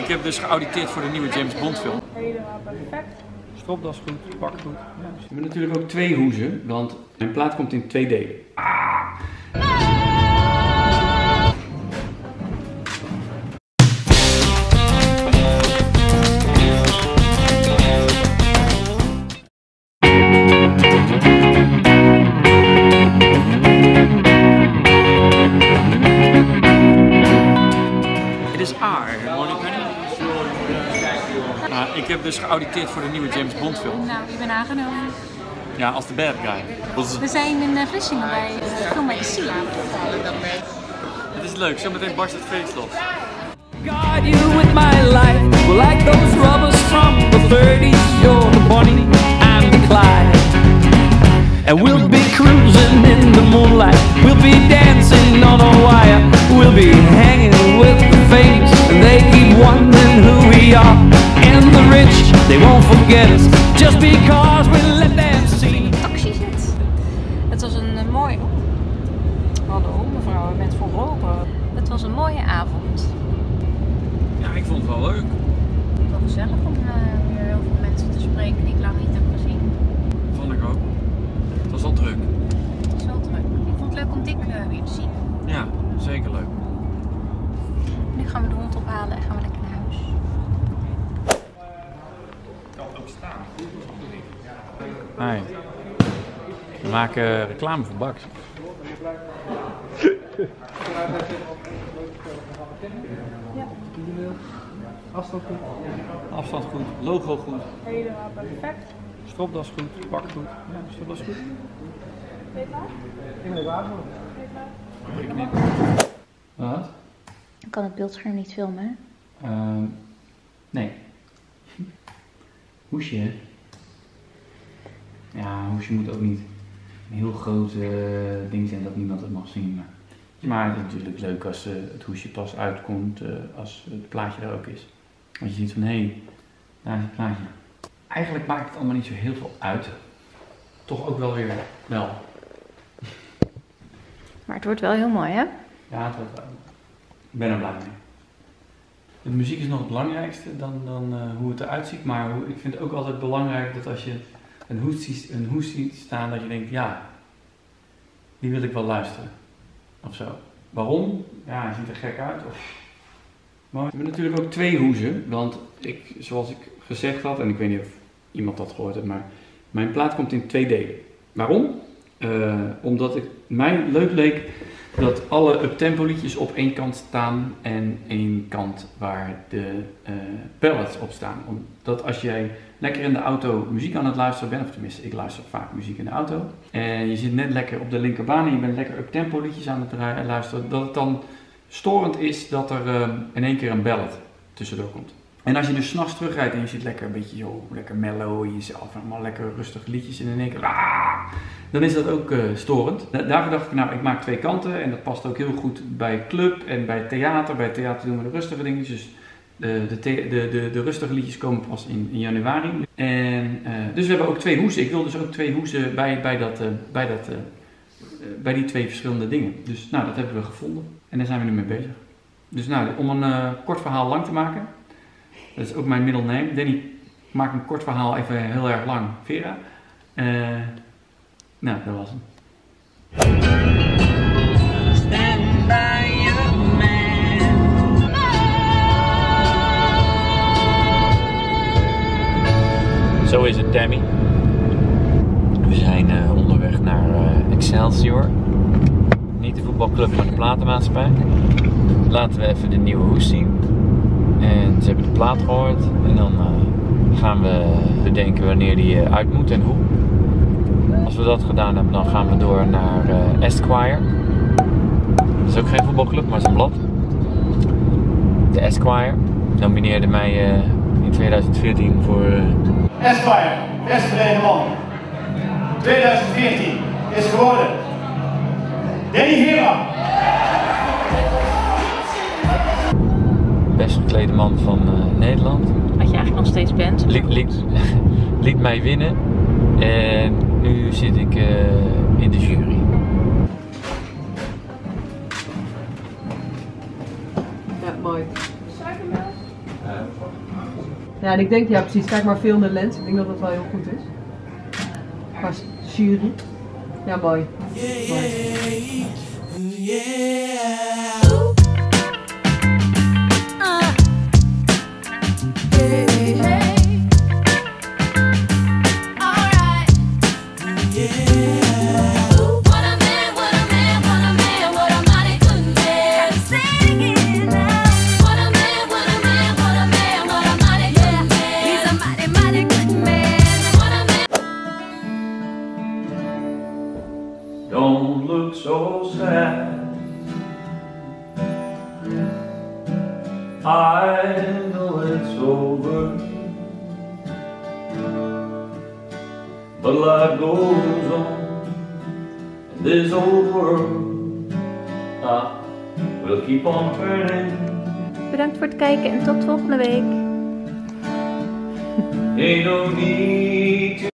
Ik heb dus geauditeerd voor de nieuwe James Bond film. Helemaal perfect. Stropdas goed, pak goed. We hebben natuurlijk ook twee hoezen, want mijn plaat komt in twee delen. Het ik heb dus geauditeerd voor de nieuwe James Bond film. Nou, ik ben aangenomen. Ja, als de bad guy. We zijn in uh, Vlissingen bij uh, Film bij de Sea. Het is leuk, zometeen barst het feest los. guard you with my life. Well, like those rubbers from the 30s, you're the Bonnie and the Clyde. And we'll be cruising in the moonlight. We'll be dancing on a wire. We'll be hanging with the famous, and they keep wondering who we are. The rich, they won't forget us just because we let them see. taxi zit. Het was een uh, mooi. Hallo mevrouw, u bent voor roken. Het was een mooie avond. Ja, ik vond het wel leuk. Wel gezellig om uh, weer heel veel mensen te spreken die ik lang niet heb gezien. Vond ik ook. Het was al druk. Het is wel druk. Ik vond het leuk om Dick uh, weer te zien. Ja, zeker leuk. Nu gaan we de hond ophalen en gaan we lekker Hi. We maken reclame voor Bax. Afstand goed, Afstand goed, logo goed, Helemaal perfect. stropdas goed, pak goed. Ja, stropdas goed. ik ben water. Ik niet. Wat? Ik kan het beeldscherm niet filmen. Ehm nee. Hoesje, hè? Ja, hoesje moet ook niet een heel groot eh, ding zijn dat niemand het mag zien. Maar, maar het is natuurlijk leuk als eh, het hoesje pas uitkomt, eh, als het plaatje er ook is. Als je ziet van, hé, hey, daar is het plaatje. Eigenlijk maakt het allemaal niet zo heel veel uit. Toch ook wel weer wel. Maar het wordt wel heel mooi, hè? Ja, het wordt wel. Ik ben er blij mee. De muziek is nog het belangrijkste dan, dan eh, hoe het eruit ziet. Maar hoe, ik vind het ook altijd belangrijk dat als je een hoes, ziet, een hoes ziet staan, dat je denkt, ja, die wil ik wel luisteren. Of zo. Waarom? Ja, hij ziet er gek uit. Of... Maar we hebben natuurlijk ook twee hoezen. Want ik, zoals ik gezegd had, en ik weet niet of iemand dat gehoord heeft, maar mijn plaat komt in twee delen. Waarom? Eh, omdat het mij leuk leek dat alle uptempo liedjes op één kant staan en één kant waar de eh ballads op staan. Omdat als jij lekker in de auto muziek aan het luisteren bent, of tenminste ik luister vaak muziek in de auto, en je zit net lekker op de linkerbaan en je bent lekker uptempo liedjes aan het luisteren, dat het dan storend is dat er eh, in één keer een ballad tussendoor komt. En als je dus s'nachts terugrijdt en je zit lekker een beetje zo, lekker mellow in jezelf, en allemaal lekker rustige liedjes in één ah, dan is dat ook eh, storend. Da- daarvoor dacht ik, nou, ik maak twee kanten en dat past ook heel goed bij club en bij theater. Bij theater doen we de rustige dingetjes, dus de, de, de, de, de rustige liedjes komen pas in, in januari. En, eh, dus we hebben ook twee hoesen. Ik wil dus ook twee hoesen bij, bij, dat, eh, bij, dat, eh, eh, bij die twee verschillende dingen. Dus nou, dat hebben we gevonden en daar zijn we nu mee bezig. Dus nou, om een eh, kort verhaal lang te maken, dat is ook mijn middle name. Danny, maak een kort verhaal even heel erg lang. Vera. Eh, nou, dat was hem. Stand by your man. Zo is het, Tammy. We zijn eh, onderweg naar eh, Excelsior. Niet de voetbalclub, maar de platenmaatschappij. Laten we even de nieuwe hoes zien. En ze hebben de plaat gehoord. En dan eh, gaan we bedenken wanneer die eh, uit moet en hoe. Als we dat gedaan hebben, dan gaan we door naar eh, Esquire. Dat is ook geen voetbalclub, maar het is een blad. De Esquire nomineerde mij in 2014 voor Esquire, best gereden man. 2014 is geworden. Danny Hera. Best geklede man van eh, Nederland. Wat je eigenlijk nog steeds bent. Liet, liet, liet mij winnen. En nu zit ik eh, in de jury. Ja, mooi. Ja, en ik denk, ja precies, kijk maar veel in de lens. Ik denk dat dat wel heel goed is. Qua jury. Ja, mooi. mooi. So sad. I know it's over. But life goes on in this old world. Ah, keep on turning. Bedankt voor het kijken en tot volgende week. Ain't no need